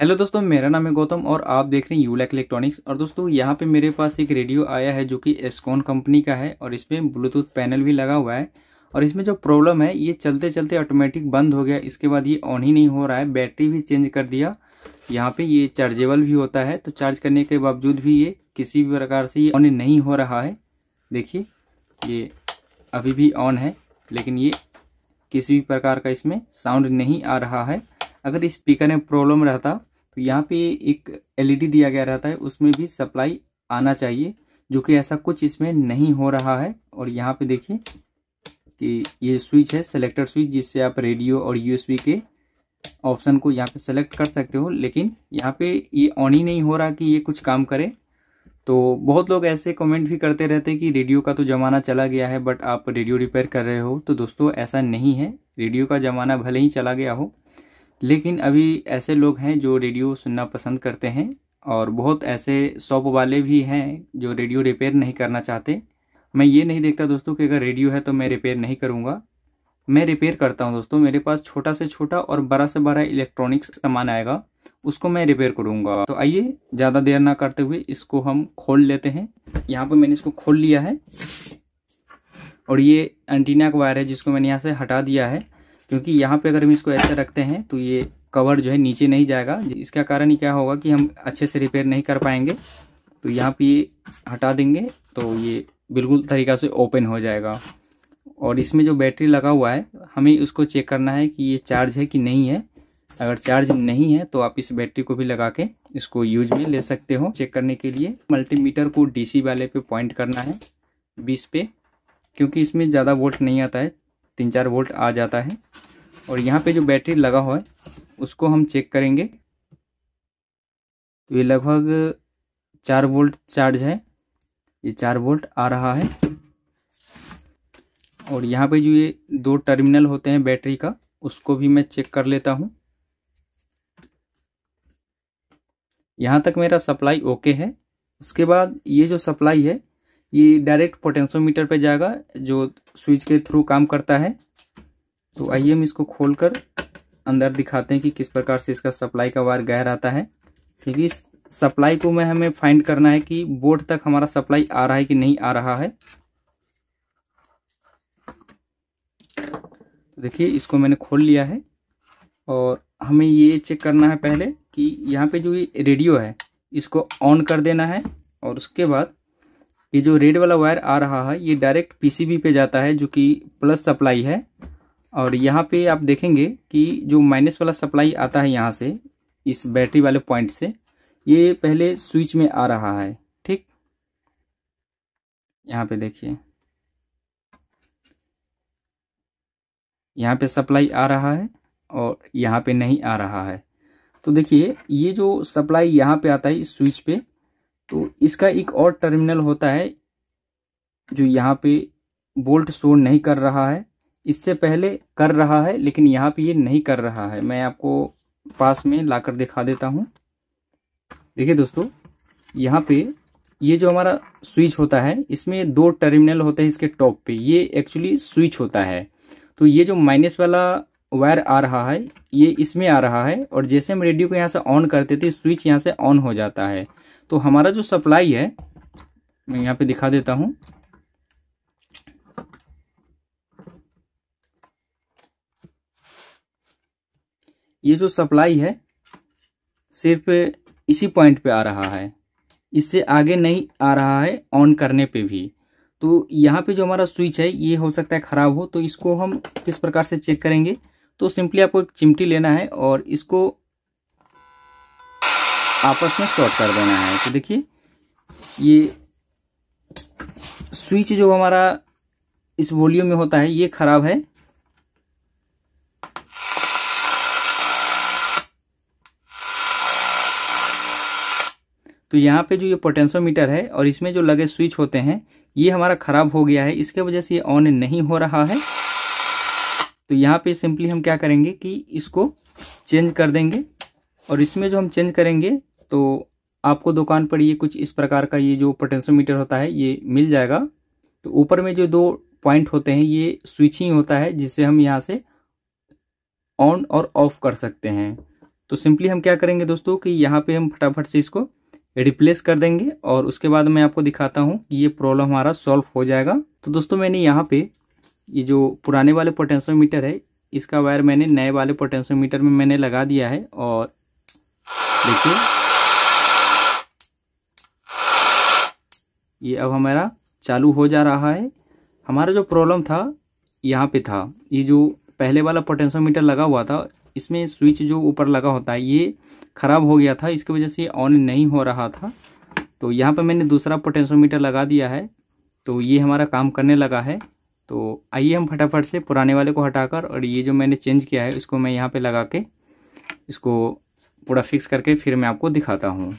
Hello दोस्तों, मेरा नाम है गौतम और आप देख रहे हैं यूलैक इलेक्ट्रॉनिक्स। और दोस्तों, यहाँ पे मेरे पास एक रेडियो आया है जो कि एस्कॉन कंपनी का है और इसमें ब्लूटूथ पैनल भी लगा हुआ है। और इसमें जो प्रॉब्लम है, ये चलते चलते ऑटोमेटिक बंद हो गया। इसके बाद ये ऑन ही नहीं हो रहा है, बैटरी भी चेंज कर दिया। यहाँ पे ये चार्जेबल भी होता है तो चार्ज करने के बावजूद भी ये किसी भी प्रकार से ये ऑन नहीं हो रहा है। देखिए, ये अभी भी ऑन है, लेकिन ये किसी भी प्रकार का इसमें साउंड नहीं आ रहा है। अगर स्पीकर में प्रॉब्लम रहता यहाँ पे एक एलईडी दिया गया रहता है, उसमें भी सप्लाई आना चाहिए, जो कि ऐसा कुछ इसमें नहीं हो रहा है। और यहाँ पे देखिए कि ये स्विच है सेलेक्टर स्विच जिससे आप रेडियो और यूएसबी के ऑप्शन को यहाँ पे सेलेक्ट कर सकते हो। लेकिन यहाँ पे ये ऑन ही नहीं हो रहा कि ये कुछ काम करे। तो बहुत लोग ऐसे कमेंट भी करते रहते हैं कि रेडियो का तो ज़माना चला गया है बट आप रेडियो रिपेयर कर रहे हो तो दोस्तों ऐसा नहीं है। रेडियो का ज़माना भले ही चला गया हो लेकिन अभी ऐसे लोग हैं जो रेडियो सुनना पसंद करते हैं और बहुत ऐसे शॉप वाले भी हैं जो रेडियो रिपेयर नहीं करना चाहते। मैं ये नहीं देखता दोस्तों कि अगर रेडियो है तो मैं रिपेयर नहीं करूँगा। मैं रिपेयर करता हूँ दोस्तों, मेरे पास छोटा से छोटा और बड़ा से बड़ा इलेक्ट्रॉनिक्स सामान आएगा, उसको मैं रिपेयर करूँगा। तो आइए, ज़्यादा देर ना करते हुए इसको हम खोल लेते हैं। यहाँ पर मैंने इसको खोल लिया है। और ये एंटीना का वायर है जिसको मैंने यहाँ से हटा दिया है। क्योंकि यहाँ पे अगर हम इसको ऐसे रखते हैं तो ये कवर जो है नीचे नहीं जाएगा। इसका कारण क्या होगा कि हम अच्छे से रिपेयर नहीं कर पाएँगे। तो यहाँ पे ये हटा देंगे तो ये बिल्कुल तरीका से ओपन हो जाएगा। और इसमें जो बैटरी लगा हुआ है, हमें उसको चेक करना है कि ये चार्ज है कि नहीं है। अगर चार्ज नहीं है तो आप इस बैटरी को भी लगा के इसको यूज़ में ले सकते हो। चेक करने के लिए मल्टीमीटर को डीसी वाले पे पॉइंट करना है, बीस पे, क्योंकि इसमें ज़्यादा वोल्ट नहीं आता है, तीन चार वोल्ट आ जाता है। और यहाँ पे जो बैटरी लगा हुआ है, उसको हम चेक करेंगे। तो ये लगभग चार वोल्ट चार्ज है। ये चार वोल्ट आ रहा है। और यहाँ पे जो ये दो टर्मिनल होते हैं बैटरी का, उसको भी मैं चेक कर लेता हूँ। यहाँ तक मेरा सप्लाई ओके है। उसके बाद ये जो सप्लाई है, ये डायरेक्ट पोटेंशियोमीटर पे जाएगा, जो स्विच के थ्रू काम करता है। तो आइए हम इसको खोलकर अंदर दिखाते हैं कि किस प्रकार से इसका सप्लाई का वायर गैर आता है। क्योंकि इस सप्लाई को मैं हमें फाइंड करना है कि बोर्ड तक हमारा सप्लाई आ रहा है कि नहीं आ रहा है। देखिए, इसको मैंने खोल लिया है और हमें ये चेक करना है पहले कि यहाँ पे जो ये रेडियो है, इसको ऑन कर देना है और उसके बाद ये जो रेड वाला वायर आ रहा है, ये डायरेक्ट पीसीबी पे जाता है, जो कि प्लस सप्लाई है। और यहाँ पे आप देखेंगे कि जो माइनस वाला सप्लाई आता है यहाँ से, इस बैटरी वाले पॉइंट से, ये पहले स्विच में आ रहा है, ठीक? यहाँ पे देखिए। यहाँ पे सप्लाई आ रहा है और यहाँ पे नहीं आ रहा है। तो देखिए, ये जो सप्लाई यहाँ पे आता है इस स्विच पे तो इसका एक और टर्मिनल होता है जो यहाँ पे बोल्ट शो नहीं कर रहा है। इससे पहले कर रहा है, लेकिन यहाँ पे ये नहीं कर रहा है। मैं आपको पास में लाकर दिखा देता हूँ। देखिए दोस्तों, यहाँ पे ये जो हमारा स्विच होता है, इसमें दो टर्मिनल होते हैं इसके टॉप पे। ये एक्चुअली स्विच होता है। तो ये जो माइनस वाला वायर आ रहा है, ये इसमें आ रहा है, और जैसे हम रेडियो को यहाँ से ऑन करते थे, स्विच यहाँ से ऑन हो जाता है। तो हमारा जो सप्लाई है, मैं यहाँ पे दिखा देता हूँ। ये जो सप्लाई है, सिर्फ़ इसी पॉइंट पे आ रहा है। इससे आगे नहीं आ रहा है ऑन करने पे भी। तो यहाँ पे जो हमारा स्विच है, ये हो सकता है ख़राब हो तो इसको हम किस प्रकार से चेक करेंगे? तो सिंपली आपको एक चिमटी लेना है और इसको आपस में शॉर्ट कर देना है। तो देखिए, ये स्विच जो हमारा इस वॉल्यूम में होता है, ये खराब है। तो यहाँ पे जो ये पोटेंशियोमीटर है और इसमें जो लगे स्विच होते हैं, ये हमारा ख़राब हो गया है। इसके वजह से ये ऑन नहीं हो रहा है। तो यहाँ पे सिंपली हम क्या करेंगे कि इसको चेंज कर देंगे। और इसमें जो हम चेंज करेंगे तो आपको दुकान पर ये कुछ इस प्रकार का ये जो पोटेंशियोमीटर होता है, ये मिल जाएगा। तो ऊपर में जो दो पॉइंट होते हैं, ये स्विचिंग होता है, जिससे हम यहाँ से ऑन और ऑफ़ कर सकते हैं। तो सिंपली हम क्या करेंगे दोस्तों कि यहाँ पे हम फटाफट से इसको रिप्लेस कर देंगे और उसके बाद मैं आपको दिखाता हूँ कि ये प्रॉब्लम हमारा सॉल्व हो जाएगा। तो दोस्तों, मैंने यहाँ पे ये जो पुराने वाले पोटेंशियोमीटर है, इसका वायर मैंने नए वाले पोटेंशियोमीटर में मैंने लगा दिया है और देखिए, ये अब हमारा चालू हो जा रहा है। हमारा जो प्रॉब्लम था, यहाँ पे था। ये जो पहले वाला पोटेंशियोमीटर लगा हुआ था इसमें स्विच जो ऊपर लगा होता है, ये ख़राब हो गया था, इसकी वजह से ऑन नहीं हो रहा था। तो यहाँ पर मैंने दूसरा पोटेंशियोमीटर लगा दिया है तो ये हमारा काम करने लगा है। तो आइए हम फटाफट से पुराने वाले को हटाकर और ये जो मैंने चेंज किया है, इसको मैं यहाँ पे लगा के इसको पूरा फिक्स करके फिर मैं आपको दिखाता हूँ।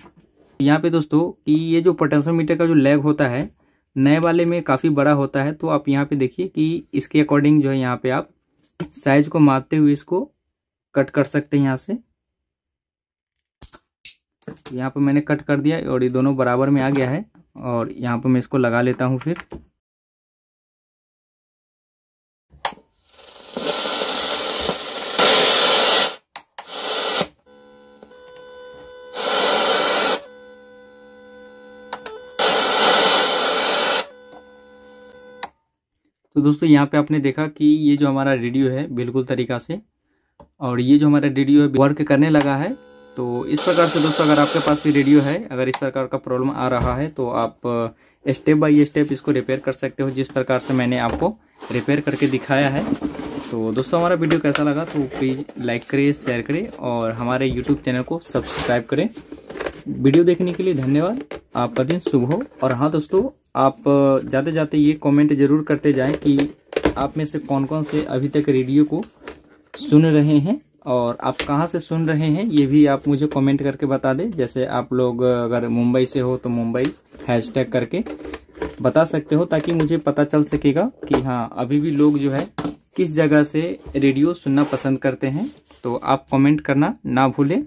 यहाँ पे दोस्तों, कि ये जो पोटेंशियोमीटर का जो लैग होता है, नए वाले में काफ़ी बड़ा होता है तो आप यहाँ पे देखिए कि इसके अकॉर्डिंग जो है यहाँ पे आप साइज़ को मापते हुए इसको कट कर सकते हैं यहाँ से। यहाँ पर मैंने कट कर दिया और ये दोनों बराबर में आ गया है और यहाँ पर मैं इसको लगा लेता हूँ फिर। तो दोस्तों, यहाँ पे आपने देखा कि ये जो हमारा रेडियो है, बिल्कुल तरीका से और ये जो हमारा रेडियो है वर्क करने लगा है तो इस प्रकार से दोस्तों, अगर आपके पास भी रेडियो है, अगर इस प्रकार का प्रॉब्लम आ रहा है तो आप स्टेप बाय स्टेप इसको रिपेयर कर सकते हो, जिस प्रकार से मैंने आपको रिपेयर करके दिखाया है। तो दोस्तों, हमारा वीडियो कैसा लगा तो प्लीज़ लाइक करें शेयर करें और हमारे यूट्यूब चैनल को सब्सक्राइब करें। वीडियो देखने के लिए धन्यवाद। आपका दिन शुभ हो। और हाँ दोस्तों, आप जाते जाते ये कमेंट ज़रूर करते जाएँ कि आप में से कौन कौन से अभी तक रेडियो को सुन रहे हैं और आप कहाँ से सुन रहे हैं, ये भी आप मुझे कमेंट करके बता दें। जैसे आप लोग अगर मुंबई से हो तो मुंबई हैशटैग करके बता सकते हो ताकि मुझे पता चल सकेगा कि हाँ अभी भी लोग जो है किस जगह से रेडियो सुनना पसंद करते हैं। तो आप कमेंट करना ना भूलें।